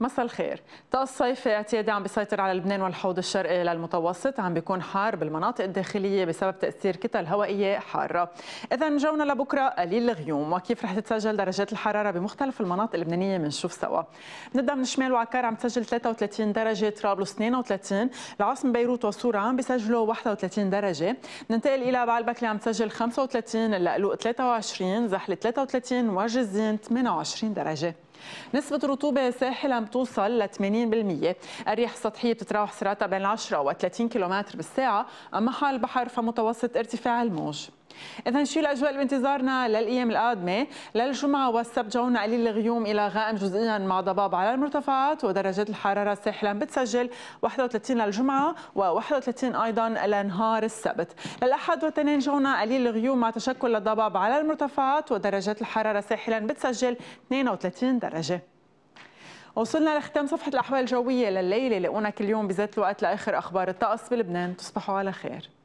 مساء الخير. طقس صيفي اعتيادي عم بيسيطر على لبنان والحوض الشرقي للمتوسط. عم بيكون حار بالمناطق الداخلية بسبب تأثير كتل هوائية حارة. إذا جونا لبكرة قليل الغيوم. وكيف رح تتسجل درجات الحرارة بمختلف المناطق اللبنانية بنشوف سوا. بنبدأ من الشمال وعكار. عم تسجل 33 درجة طرابلس 32 العاصمة بيروت وصورة عم بيسجلوا 31 درجة. ننتقل إلى بعلبك عم تسجل 35 اللقلوق 23 زحلة 33 وجزين 28 درجة. نسبة الرطوبة ساحل عم توصل ل 80%، الرياح السطحية بتتراوح سرعتها بين 10 و 30 كم بالساعة، أما حال البحر فمتوسط ارتفاع الموج. إذا شو الأجواء اللي بانتظارنا للأيام القادمة. للجمعة والسبت جونا قليل الغيوم إلى غائم جزئيا مع ضباب على المرتفعات ودرجات الحرارة ساحلا بتسجل. 31 للجمعة و31 أيضا لنهار السبت. للأحد والاثنين جونا قليل الغيوم مع تشكل الضباب على المرتفعات ودرجات الحرارة ساحلا بتسجل 32 درجة. وصلنا لختام صفحة الأحوال الجوية لليلة. لقونا كل يوم بذات الوقت لآخر أخبار الطقس بلبنان. تصبحوا على خير.